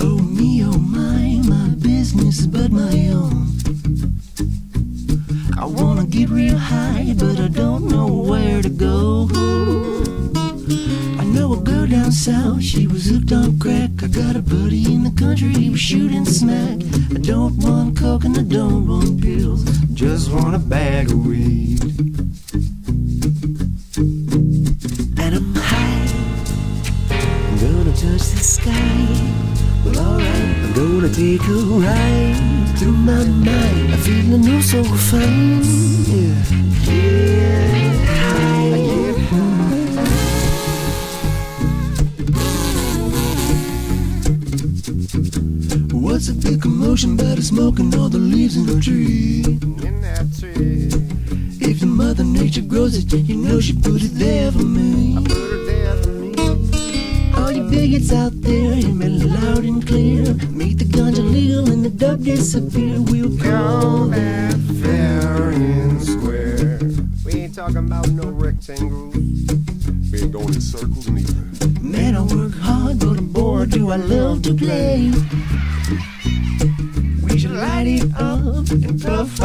Oh me, oh my, my business but my own. I wanna get real high, but I don't know where to go. I know a girl down south, she was hooked on crack. I got a buddy in the country, he was shooting smack. I don't want coke and I don't want pills, just want a bag of weed. Gonna touch the sky. Well, alright, I'm gonna take a ride through my mind. I'm feeling oh so fine. Yeah, yeah, high, yeah. What's a big commotion about a smoking all the leaves in the tree? In that tree, If the mother nature grows it, you know she put it there for me. put her there for me. All you bigots out there, hear me loud and clear. Make the ganja legal and the dope disappear. We'll call Call that. that fair and square. We ain't talking about no rectangles. We ain't going in circles neither. Man, I work hard, but I'm bored. do I love to play. We should light it up and puff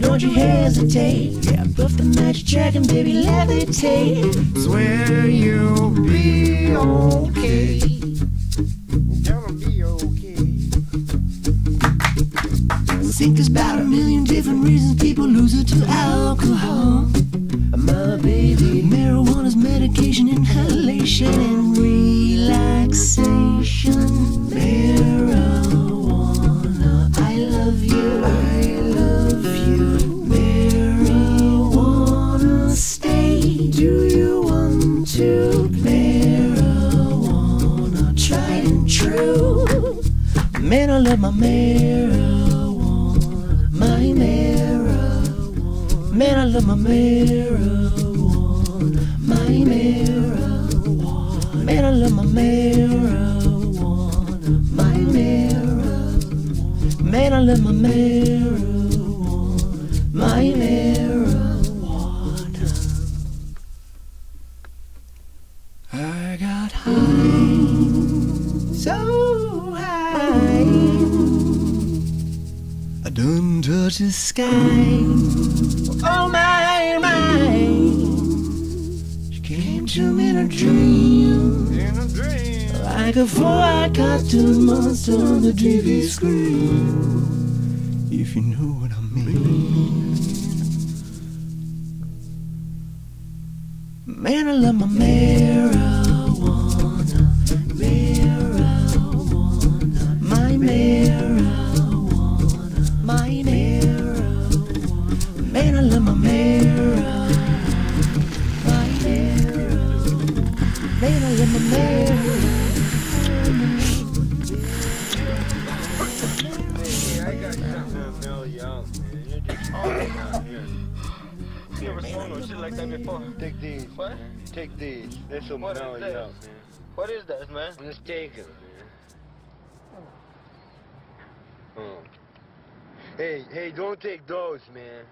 don't you hesitate. Yeah, puff the magic and baby levitate. Swear you'll be okay. Gonna be okay. Think there's about a million different reasons people lose it to alcohol. My baby, marijuana's medication, inhalation, and relaxation. True. Man, I love my marijuana, my marijuana. Man, I love my marijuana, my marijuana. Man, I love my marijuana, my marijuana. Man, I love my marijuana, my marijuana. I got high, so high. I done touch the sky. Oh my, my. She came to me in a dream. In a dream. Like a four-eyed cartoon monster on the TV screen. If you know what I mean. Man, I love my marijuana. Marijuana. You ever saw no shit like that before? Take these. What? Man. Take these. This will What is mail you this? out, man. What is that, man? Let's take them, man. Oh. oh. Hey, hey, don't take those, man.